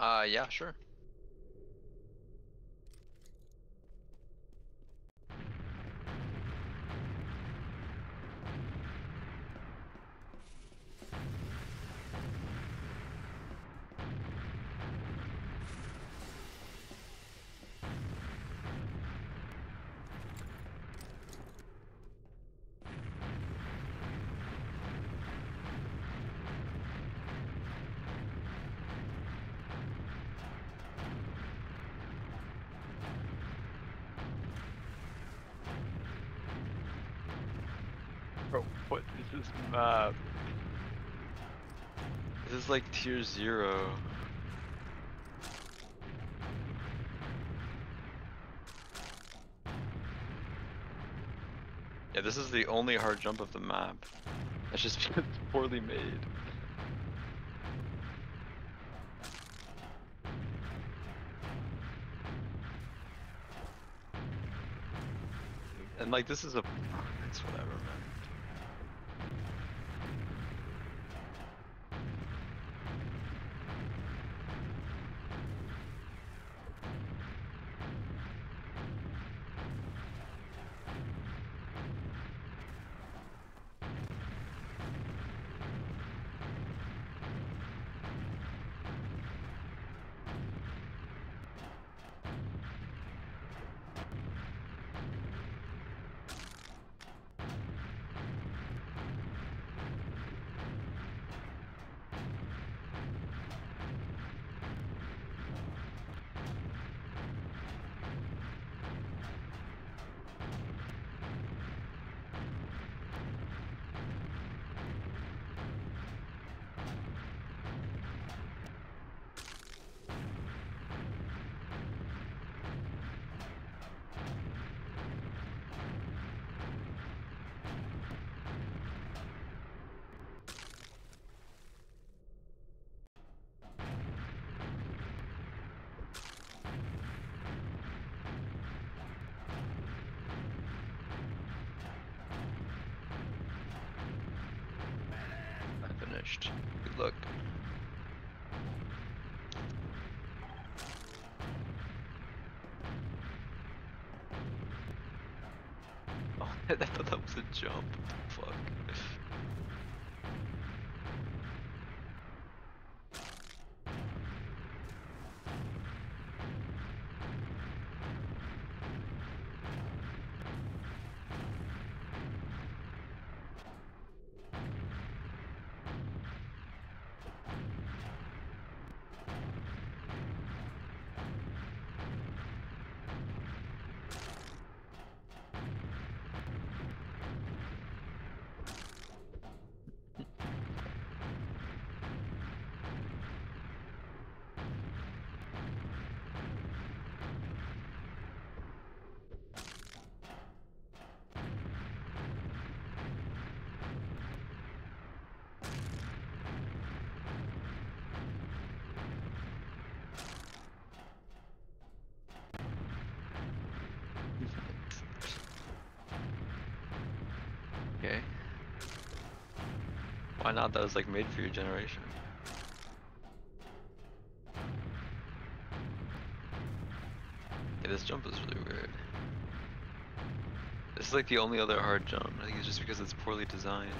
Uh, yeah, sure. Bro, what is this map? This is like tier zero. Yeah, this is the only hard jump of the map. That's just because it's poorly made. And like this is a it's whatever man. I. Good luck. Oh, I thought that was a jump. Fuck. Okay. Why not? That was like made for your generation. Yeah, this jump is really weird. This is like the only other hard jump. I think it's just because it's poorly designed.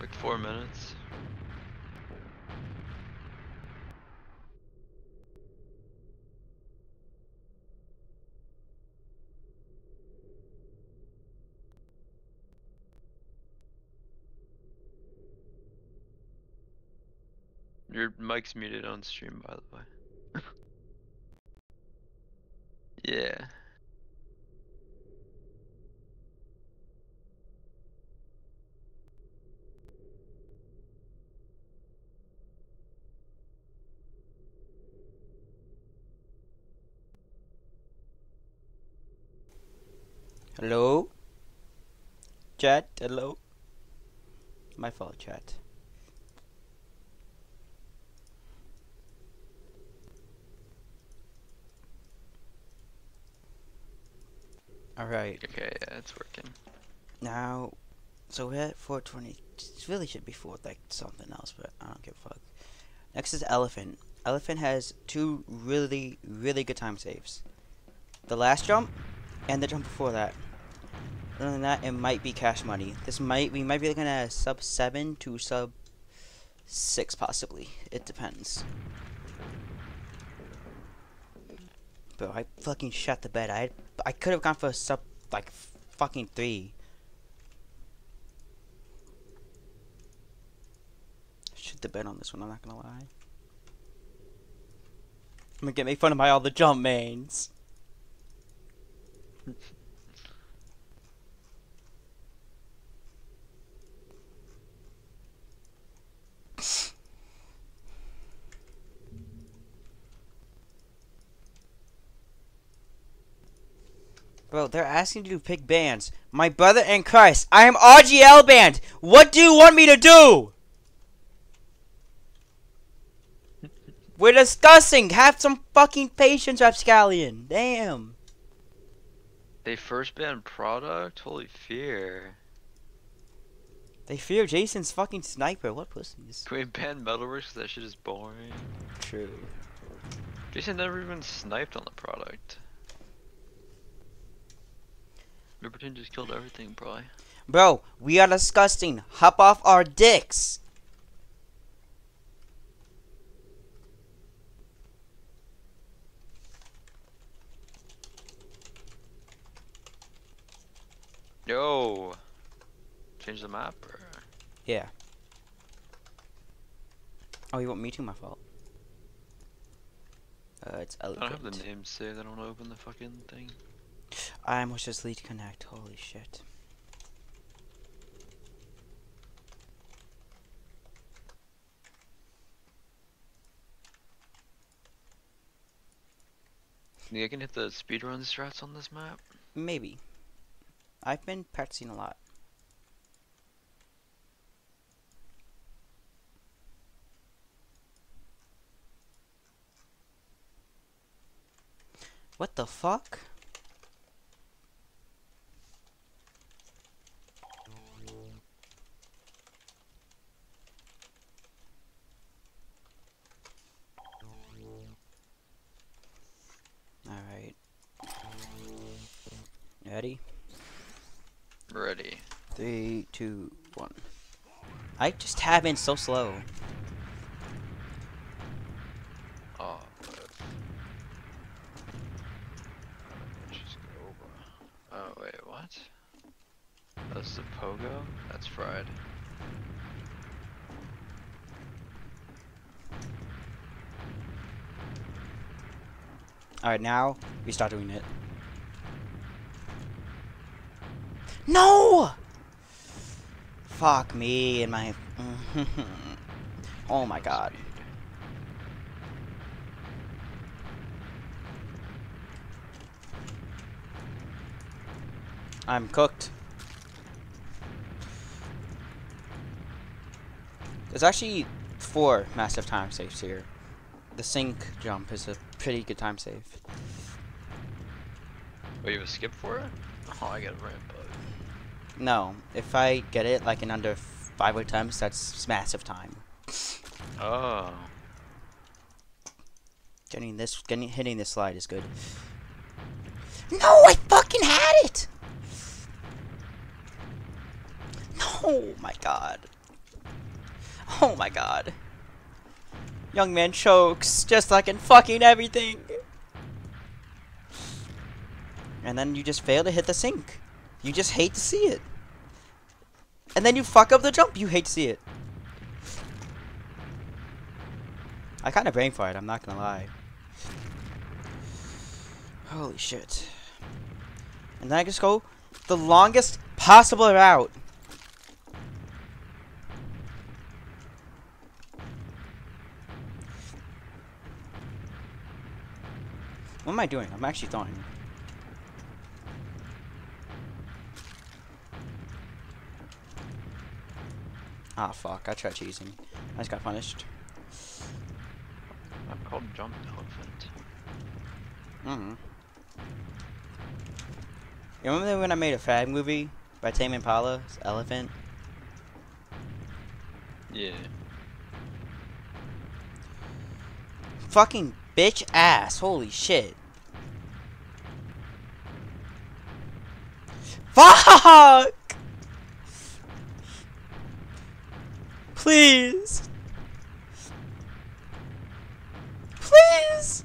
Like four minutes. Your mic's muted on stream, by the way. yeah. Hello? Chat, hello. My fault, chat. Alright, Okay, yeah, it's working. now, so we're at 420. It really should be 4 like something else, but I don't give a fuck. Next is Elephant. Elephant has two really, really good time saves. The last jump and the jump before that. Other than that, it might be cash money. This might we might be looking at sub seven to sub six possibly. It depends. Bro, I fucking shut the bed. I I could have gone for a sub like fucking three. Should the bed on this one. I'm not gonna lie. I'm gonna get made fun of by all the jump mains. Bro, they're asking you to pick bands. My brother in Christ, I am RGL band. What do you want me to do? We're discussing. Have some fucking patience, Rapscallion. Damn. They first banned product? Holy fear. They fear Jason's fucking sniper. What pussies? Can we ban Metalworks that shit is boring? True. Jason never even sniped on the product. Libertine just killed everything, bro. Bro, we are disgusting. Hop off our dicks. Yo! Change the map? Or? Yeah. Oh, you want me to? My fault. Uh, it's I don't have the name saved, I don't open the fucking thing. I almost just lead connect. Holy shit. Think I can hit the speedrun strats on this map? Maybe. I've been practicing a lot. What the fuck? Two, one. I just have been so slow. Oh. Just go. over. Oh, wait, what? That's the pogo? That's fried. Alright, now we start doing it. No! Fuck me and my. oh my god. I'm cooked. There's actually four massive time saves here. The sink jump is a pretty good time save. Wait, you have a skip for it? Oh, I got a ramp bug. No, if I get it like in under five attempts, that's massive time. Oh. Getting this, getting hitting this slide is good. No, I fucking had it. Oh my god. Oh my god. Young man chokes just like in fucking everything. And then you just fail to hit the sink. You just hate to see it. And then you fuck up the jump. You hate to see it. I kind of brain fired, I'm not gonna lie. Holy shit. And then I just go the longest possible route. What am I doing? I'm actually throwing. Ah, fuck. I tried cheesing. I just got punished. I'm called Jump Elephant. Mm-hmm. You remember when I made a fag movie by Tame Impala? Elephant? Yeah. Fucking bitch ass. Holy shit. Fuck! Please. Please.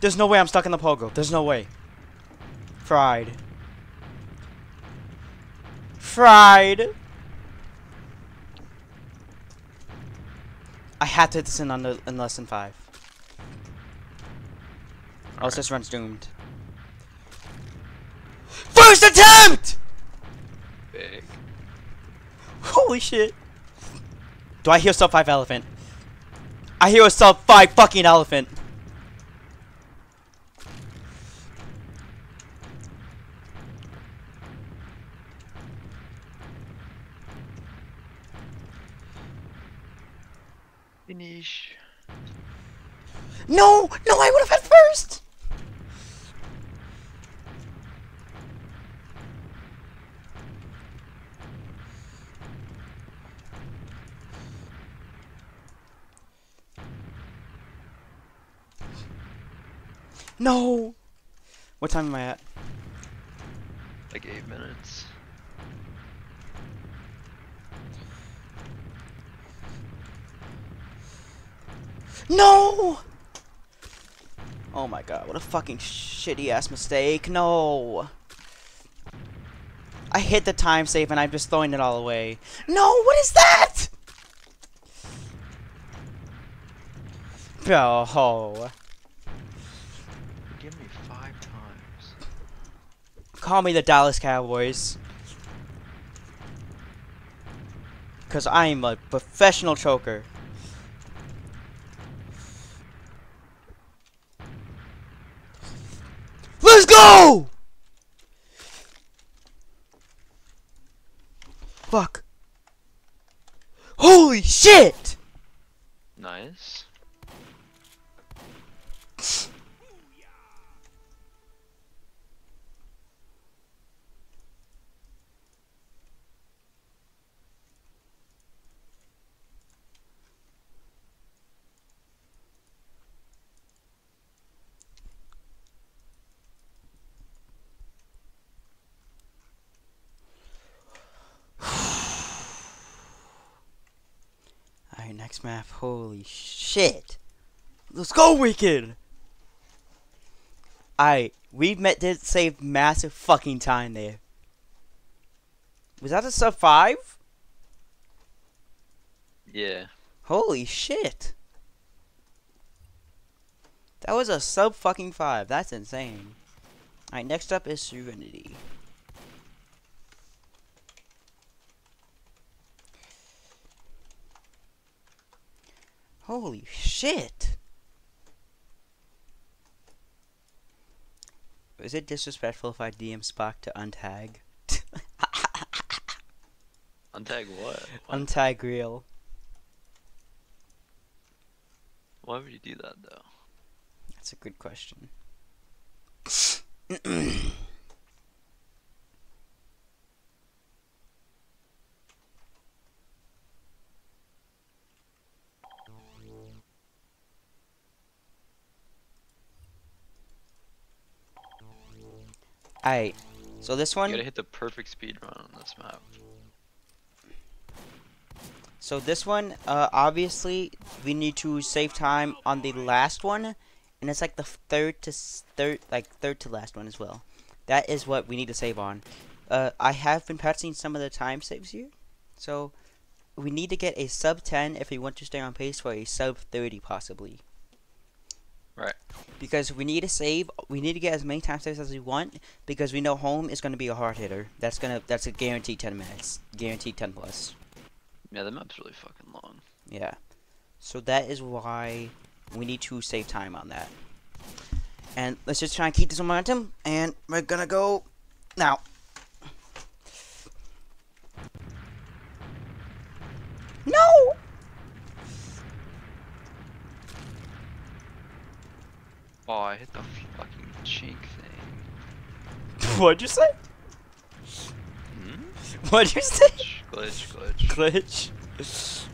There's no way I'm stuck in the pogo. There's no way. Fried. Fried. I had to hit this in under in less than five. Else Alright. this run's doomed. First attempt! Holy shit. Do I hear sub 5 elephant? I hear a sub 5 fucking elephant. Finish. No! No, I would have had first! No! What time am I at? Like eight minutes. No! Oh my god, what a fucking shitty ass mistake. No! I hit the time save and I'm just throwing it all away. No, what is that? Bro, Give me five times. Call me the Dallas Cowboys. Cause I'm a professional choker. Let's go! Fuck. Holy shit! Nice. Map. Holy shit. Let's go, Wicked! Alright, we met did save massive fucking time there. Was that a sub 5? Yeah. Holy shit. That was a sub fucking 5. That's insane. Alright, next up is Serenity. Holy shit. Is it disrespectful if I DM Spock to untag? Untag what? What? untag real. Why would you do that though? That's a good question. Alright, so this You one, gotta hit the perfect speed run on this map. so this one, uh, obviously, we need to save time on the last one, and it's like the third to third, like third to last one as well. That is what we need to save on. Uh, I have been patching some of the time saves here, so we need to get a sub 10 if we want to stay on pace for a sub 30 possibly. Right. Because we need to save, we need to get as many time saves as we want because we know home is going to be a hard hitter. That's gonna, that's a guaranteed 10 minutes, guaranteed 10 plus. Yeah, the map's really fucking long. Yeah. So that is why we need to save time on that. And let's just try and keep this momentum. And we're gonna go now. No! Oh, I hit the fucking chink thing. What'd you say? Hmm? What'd you say? Glitch, glitch. Glitch.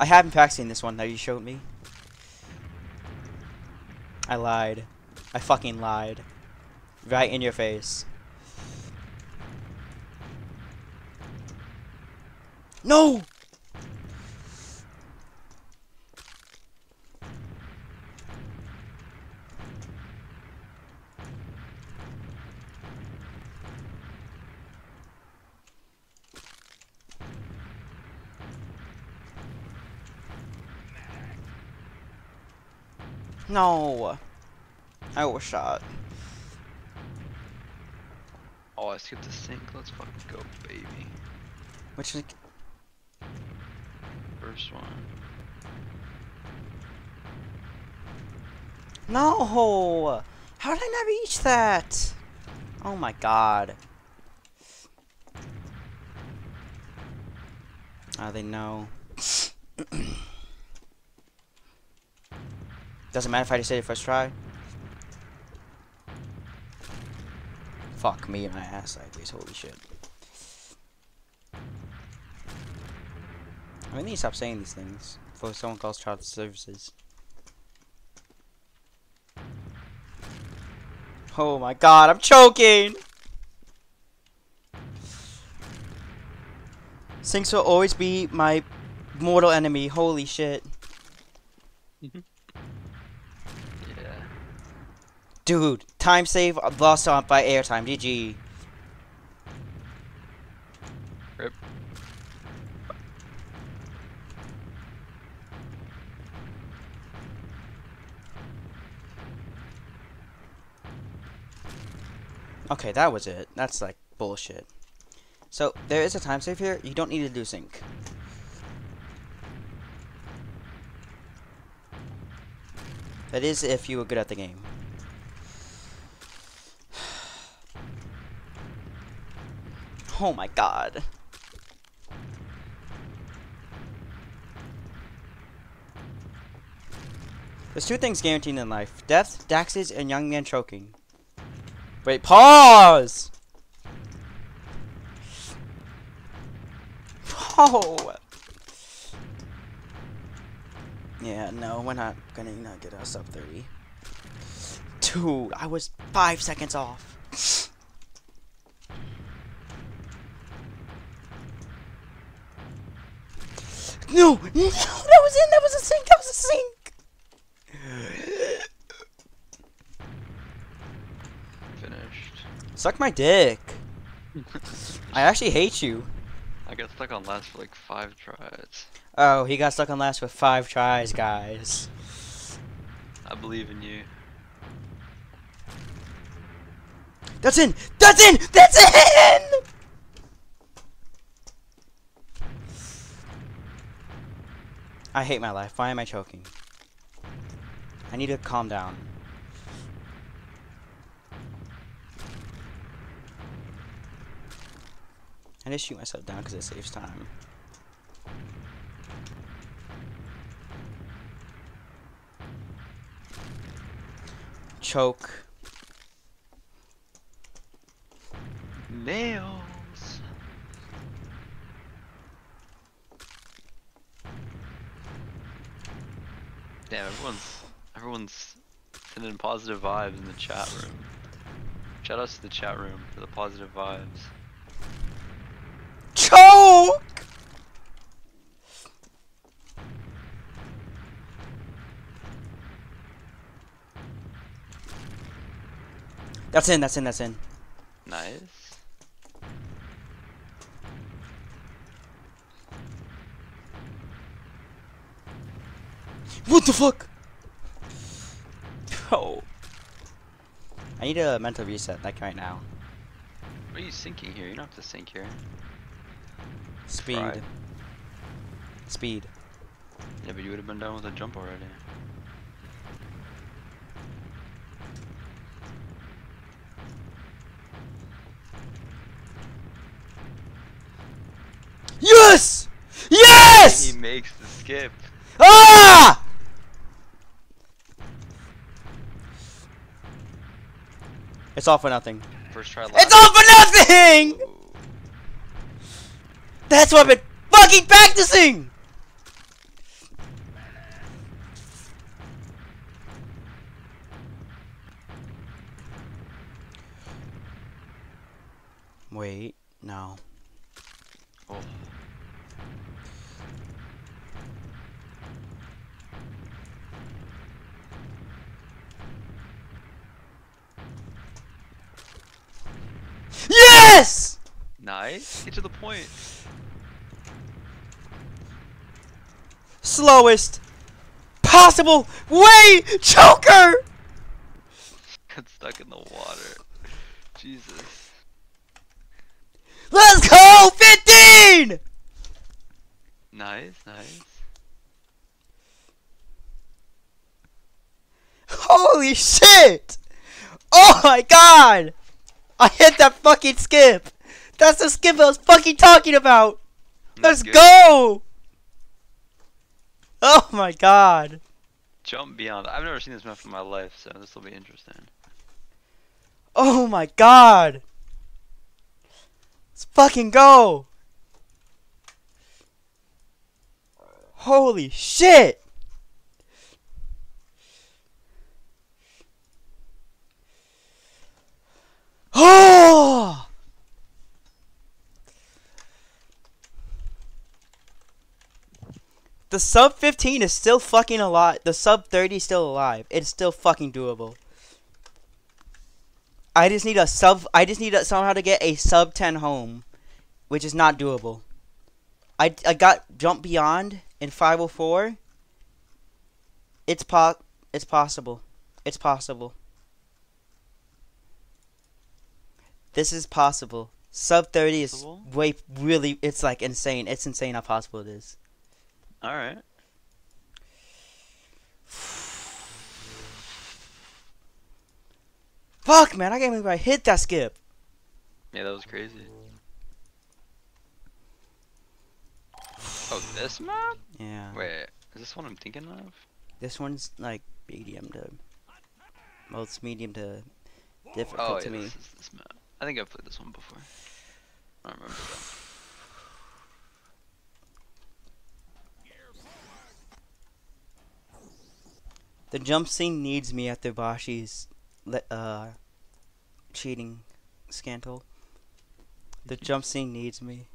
I haven't been practicing this one that you showed me. I lied. I fucking lied. Right in your face. No! No! I overshot. Oh, I skipped the sink. Let's fucking go, baby. Which is First one. No! How did I not reach that? Oh my god. Ah, they know. Doesn't matter if I just did it first try. Fuck me and my ass like sideways, holy shit. I really need to stop saying these things before someone calls child services. Oh my god, I'm choking! Sinks will always be my mortal enemy, holy shit. Mm-hmm. Yeah. Dude, time save lost on by airtime, GG. Rip. Okay, that was it. That's like bullshit. So, there is a time save here. You don't need to do sync. That is if you were good at the game. Oh my god. There's two things guaranteed in life. Death, taxes, and young man choking. Wait, pause! Oh! Yeah, no, we're not gonna not get us up 30. Dude, I was five seconds off. No! No! That was in! That was a sink! That was a sink! Finished. Suck my dick. I actually hate you. I got stuck on last for like five tries. Oh, he got stuck on last with five tries, guys. I believe in you. That's in! That's in! That's in! I hate my life. Why am I choking? I need to calm down. I just shoot myself down because it saves time. Choke. Nails. Damn, everyone's everyone's sending positive vibes in the chat room. Shout outs to the chat room for the positive vibes. Choke! That's in, that's in, that's in. Nice. What the fuck? Bro. I need a mental reset, like right now. What are you sinking here? You don't have to sink here. Speed. Try. Speed. Yeah, but you would have been done with a jump already. Yes! Yes! He makes the skip. Ah! It's all for nothing. First try. It's all for nothing! That's what I've been fucking practicing! Wait, no. Oh. Yes! Nice. Get to the point. Slowest possible way, Joker! Got stuck in the water. Jesus. Let's go! 15! Nice, nice. Holy shit! Oh my god! I hit that fucking skip! That's the skip I was fucking talking about! Let's good. go! Oh my god. Jump beyond. I've never seen this map in my life, so this will be interesting. Oh my god! Let's fucking go! Holy shit! Oh! The sub 15 is still fucking alive. The sub 30 is still alive. It's still fucking doable. I just need a sub. I just need a, somehow to get a sub 10 home, which is not doable. I, I got jump beyond in 504. It's po- It's possible. It's possible. This is possible. Sub 30 is way really. It's like insane. It's insane how possible it is. Alright. Fuck, man! I can't believe I hit that skip. Yeah, that was crazy. Oh, this map? Yeah. Wait, is this one I'm thinking of? This one's like medium to. Well, it's medium to difficult Oh, to yeah, me. this is this map. I think I've played this one before. I don't remember. The jump scene needs me after Bashi's uh cheating scandal. The jump scene needs me.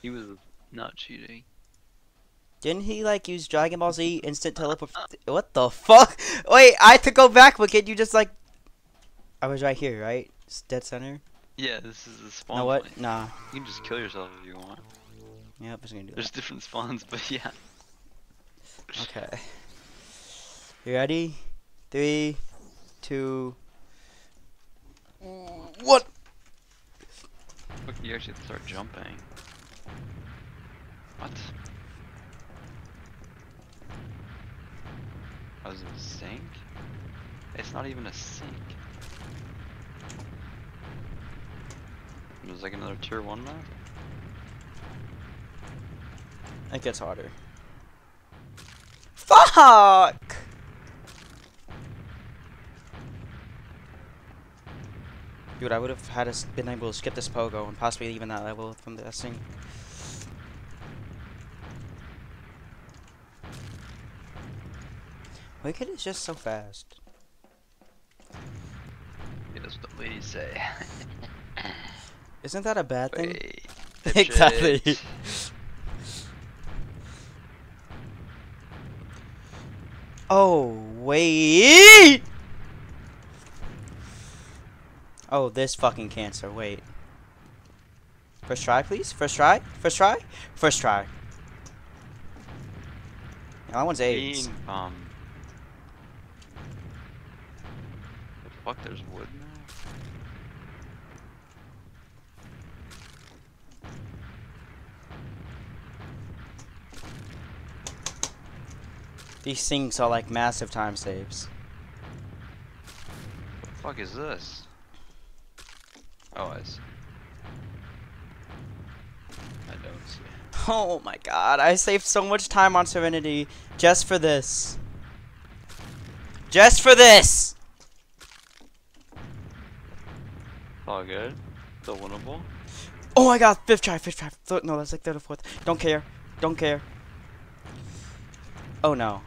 He was not cheating. Didn't he like use Dragon Ball Z instant teleport? What the fuck? Wait, I had to go back, but can you just like? I was right here, right? It's dead center. Yeah, this is the You spawn know what? point. Nah. You can just kill yourself if you want. Yep, I'm just gonna do There's that. different spawns, but yeah. Okay. You ready? Three, two. What? Look, you actually start jumping. What? Oh, is it a sink? It's not even a sink. It was like another tier 1 map? It gets harder. Fuck! Dude, I would have had been able to skip this pogo and possibly even that level from the thing. Wicked is just so fast. Yeah, that's what the ladies say. Isn't that a bad thing? Wait. Exactly. Oh, wait! Oh, this fucking cancer, wait. First try, please? First try? First try? First try. Yeah, that one's AIDS. Bomb. The fuck, there's wood now? These things are like massive time saves. What the fuck is this? Oh, I see. I don't see. Oh my god, I saved so much time on Serenity just for this. Just for this! All good. Still winnable. Oh my god, fifth try, fifth try. Th no, that's like third or fourth. Don't care. Don't care. Oh no.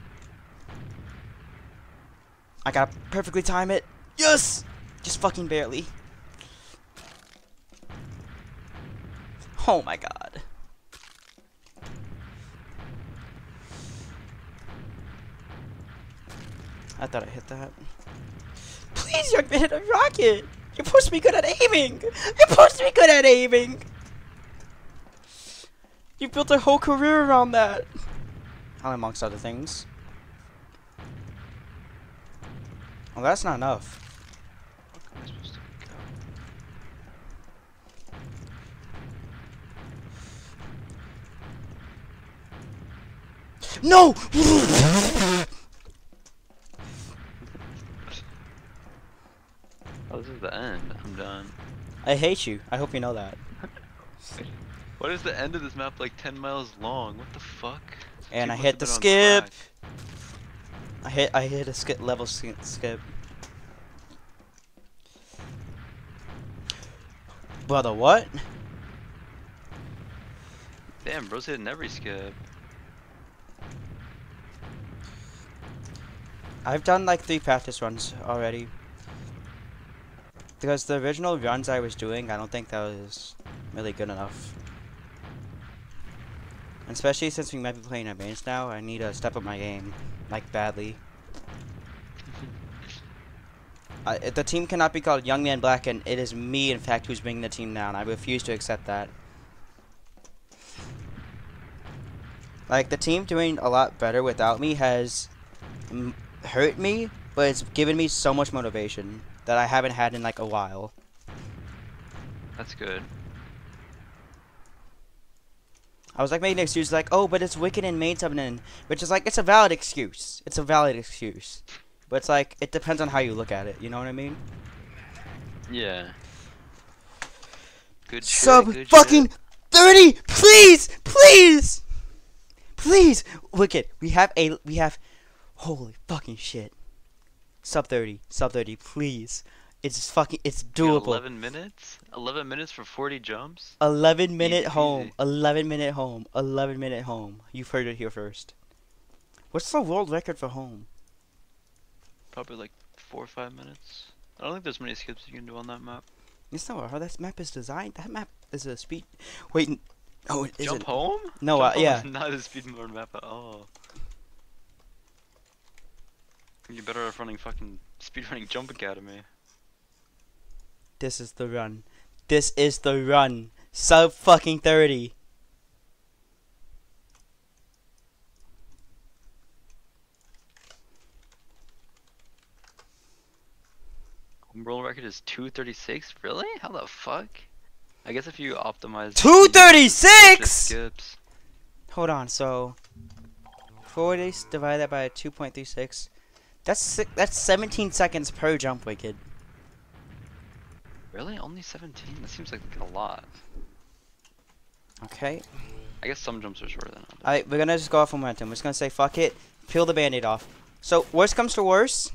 I gotta perfectly time it. Yes! Just fucking barely. Oh my god. I thought I hit that. Please, young man, hit a rocket! You're supposed to be good at aiming! You're supposed to be good at aiming! You built a whole career around that! Amongst other things. Well, that's not enough. No! Oh, this is the end. I'm done. I hate you. I hope you know that. What is the end of this map like 10 miles long? What the fuck? And I hit the skip. I hit I hit a skip level skip. Brother, what? Damn, bro's hitting every skip. I've done like three practice runs already. Because the original runs I was doing, I don't think that was really good enough. Especially since we might be playing advanced now, I need to step up my game, like badly. The team cannot be called Young Man Black, and it is me, in fact, who's bringing the team down. I refuse to accept that. Like, the team doing a lot better without me has hurt me, but it's given me so much motivation that I haven't had in like a while. That's good. I was like making an excuse like, oh, but it's Wicked and main summoning, which is like it's a valid excuse. It's a valid excuse, but it's like it depends on how you look at it. You know what I mean? Yeah. Good shit, Sub good fucking shit. thirty, please, please, please. Wicked, we have a we have. Holy fucking shit. Sub thirty, sub thirty, please. It's fucking it's doable. 11 minutes? 11 minutes for 40 jumps? 11 minute Easy home. peasy. 11 minute home. 11 minute home. You've heard it here first. What's the world record for home? Probably like 4 or 5 minutes. I don't think there's many skips you can do on that map. It's not how that map is designed. That map is a speed. Wait. n- Oh, it Jump isn't. home? No, Jump uh, yeah. not a speedboard map at all. You're better off running fucking speedrunning Jump Academy. This is the run. This is the run. Sub fucking 30. World record is 236? Really? How the fuck? I guess if you optimize 236? skips. Hold on. So 40 divided by 2.36. That's that's 17 seconds per jump wicked. Really? Only 17? That seems like a lot. Okay. I guess some jumps are shorter than others. Alright, we're gonna just go off momentum. We're just gonna say fuck it, peel the band-aid off. So worst comes to worst,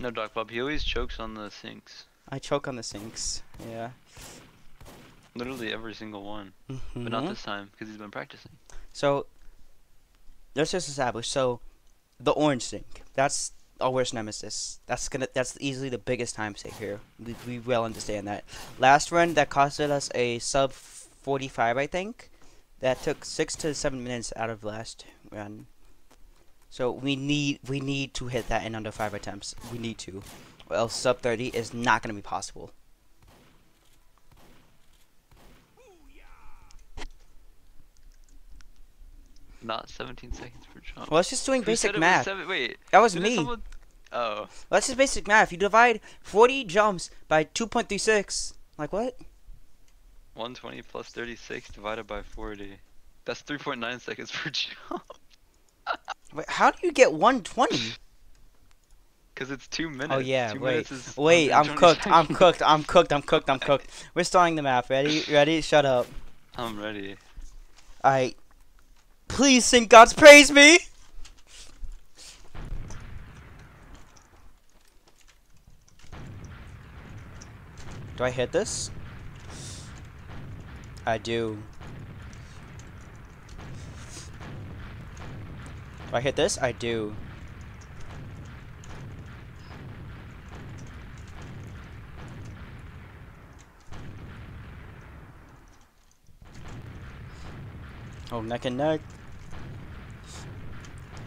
No, Doc Bob, he always chokes on the sinks. I choke on the sinks. Yeah. Literally every single one. But not Mhm. this time, because he's been practicing. So let's just establish. So the orange sink. That's our worst nemesis. That's gonna. That's easily the biggest time save here. We, we well understand that. Last run that costed us a sub 45, I think. That took six to seven minutes out of last run. So we need we need to hit that in under five attempts. We need to, or else sub 30 is not gonna be possible. Not 17 seconds per jump. Well, it's just doing Who basic was math. seven- wait, That was me. someone- Oh, That's just basic math. You divide 40 jumps by 2.36. Like what? 120 plus 36 divided by 40. That's 3.9 seconds per jump. Wait, how do you get 120? Cause it's two minutes. Oh yeah, two wait, wait, I'm cooked, I'm cooked, I'm cooked, I'm cooked, I'm cooked. We're starting the map. Ready? Ready? Shut up. I'm ready. Alright. Please sing God's praise me! Do I hit this? I do. Do I hit this? I do. Oh, neck and neck.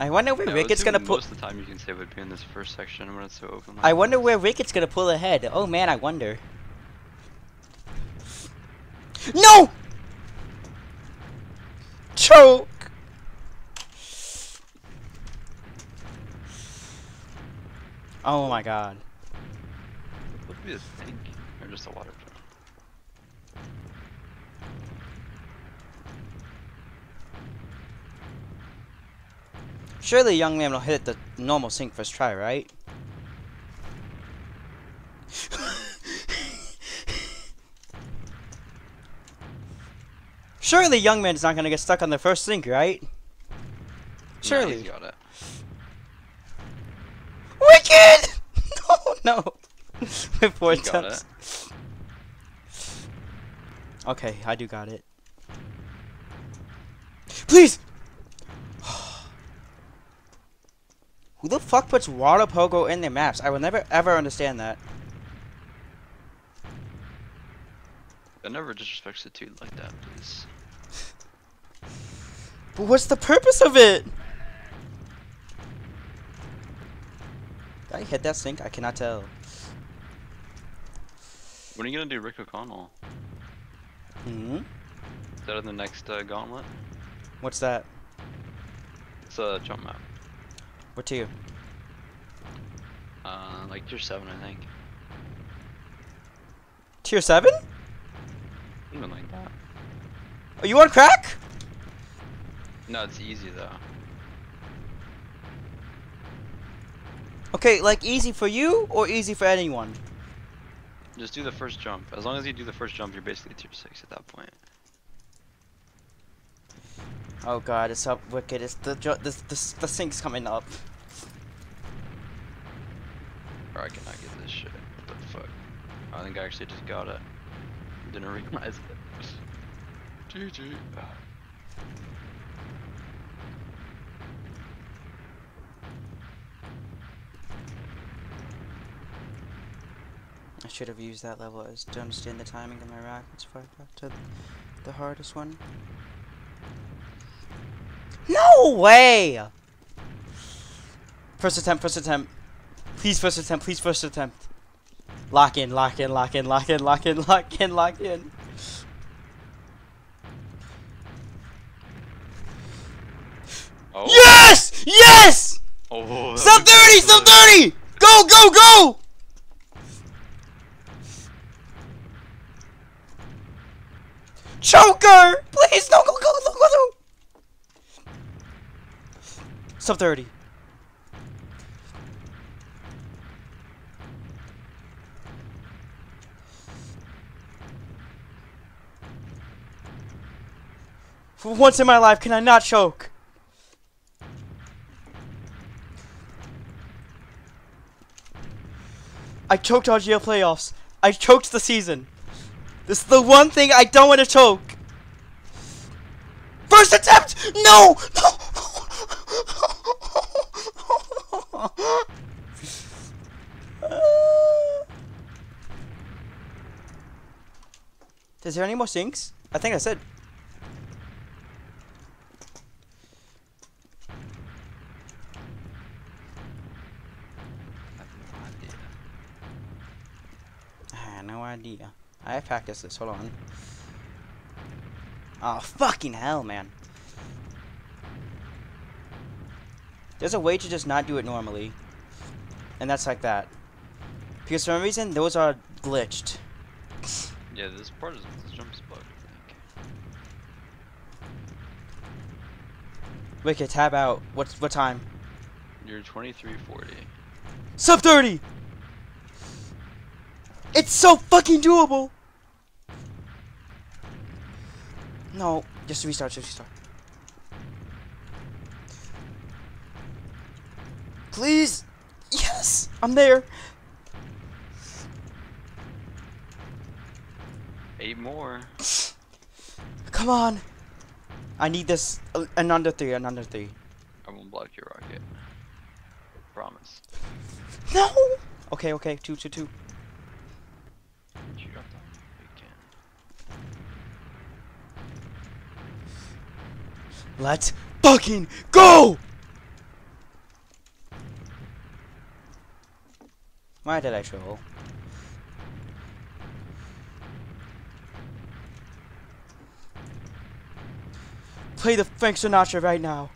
I wonder where Yeah, Ricketts gonna pull. Most of the time you can save would be in this first section when it's so open. like I wonder this. where Ricketts gonna pull ahead. Oh man, I wonder. No! Choke! Oh my god. Would be a tank or just a water drone? Surely young man will hit the normal sync first try, right? Surely young man is not gonna get stuck on the first sync, right? Surely. he's got it. Wicked! No, no. With four attempts. Okay, I do got it. Please! Who the fuck puts water pogo in their maps? I will never ever understand that. I never disrespects the dude like that, please. But what's the purpose of it? Did I hit that sync? I cannot tell. When are you gonna do Rick O'Connell? Hmm? Is that in the next uh, gauntlet? What's that? It's a jump map. What tier? Uh, like tier 7, I think. Tier 7? Even like that. Are you on crack? No, it's easy though. Okay, like easy for you or easy for anyone? Just do the first jump. As long as you do the first jump, you're basically tier 6 at that point. Oh god, it's up wicked. It's the this this the sync's coming up. Or I cannot get this shit. What the fuck? I think I actually just got it. Didn't realize it. GG. I should have used that level as to understand the timing of my rockets I to the hardest one. No way! First attempt, first attempt. Please first attempt, please first attempt. Lock in, lock in, lock in, lock in, lock in, lock in, lock in. Oh. Yes! Yes! Oh. Sub 30, good. sub 30! Go, go, go! Choker! Please, no, go, go, go, go, go! Sub 30. For once in my life, can I not choke? I choked RGL playoffs. I choked the season. This is the one thing I don't want to choke. First attempt! No! No! Is there any more syncs? I think I said. No idea. I have practiced this. Hold on. Oh, fucking hell, man. There's a way to just not do it normally. And that's like that. Because for some reason, those are glitched. Yeah, this part is this jump's bugged, I think. Wicked, tab out. What's what time? You're 2340. Sub 30! It's so fucking doable! No, just restart, just restart. Please! Yes! I'm there! Eight more. Come on! I need this. Uh, an under three, an under three. I won't block your rocket. Promise. No! Okay, okay, two, two, two. Did you drop that? You can. Let's fucking go! Why did I troll? Play the Frank Sinatra right now.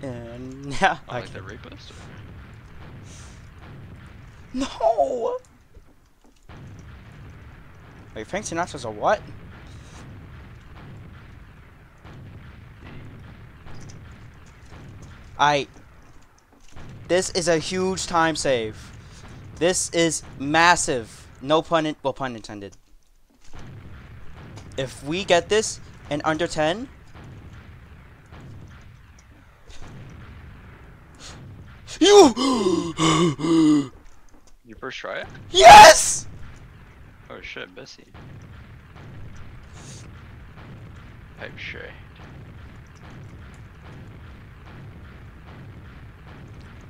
And yeah, I I like that rapist. No! Wait, Frank Sinatra's a what? I. This is a huge time save. This is massive. No pun in, well pun intended. If we get this in under 10, you You first try it? Yes! Oh shit, Bessie. Type shit.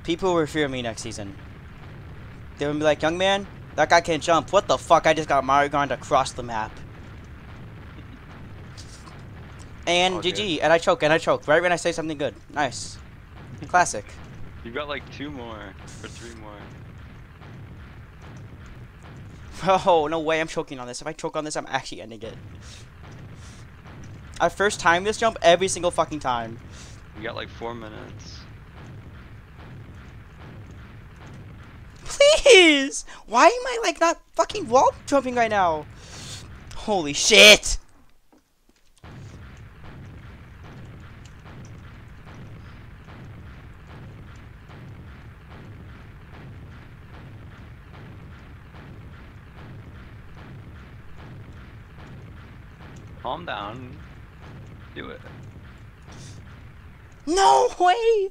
People will fear me next season. They'll be like, young man, that guy can't jump. What the fuck? I just got Mario Grand across the map. And All GG, and I choke, and I choke, right when I say something good. Nice. Classic. You got like two more or three more. Oh, no way I'm choking on this. If I choke on this, I'm actually ending it. I first time this jump every single fucking time. You got like four minutes. Please! Why am I, like, not fucking wall jumping right now? Holy shit! Calm down. Do it. No way!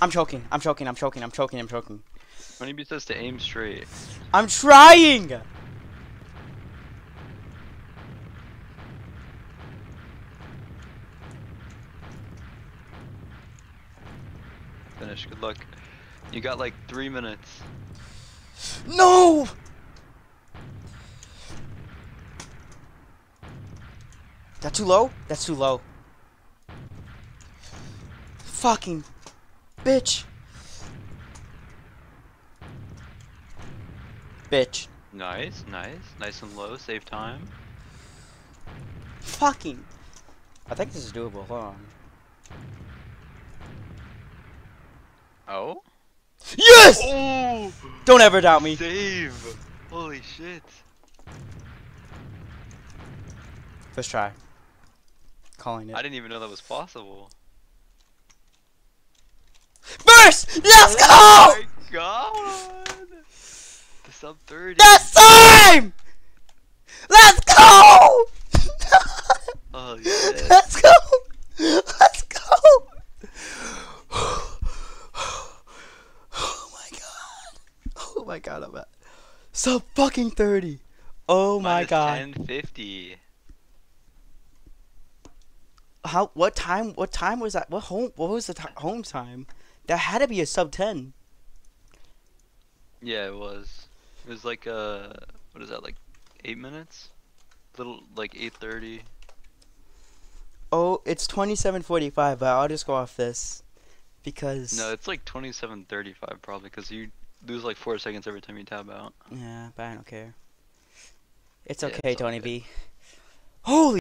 I'm choking. I'm choking. I'm choking. I'm choking. I'm choking. When he says to aim straight. I'm trying. Finish. Good luck. You got like three minutes. No. That too low? That's too low. Fucking bitch. Bitch. Nice, nice, nice and low. Save time. Fucking. I think this is doable. Hold on. Oh. Yes! Oh! Don't ever doubt me. Save! Holy shit! First try. Calling it. I didn't even know that was possible. First! Let's go! Oh my god! The sub 30. That's time! Let's go! oh, shit. Let's go! Let's go! Oh my god. Oh my god, I'm at sub fucking 30. Oh my Minus god. 1050. How what time what time was that? What home what was the home time? That had to be a sub 10. Yeah, it was. It was like uh, what is that? Like eight minutes? Little like 8:30. Oh, it's 27:45, but I'll just go off this because No, it's like 27:35 probably, cause you lose like four seconds every time you tab out. yeah, but I don't care. It's Yeah, okay, it's Tony good. B. Holy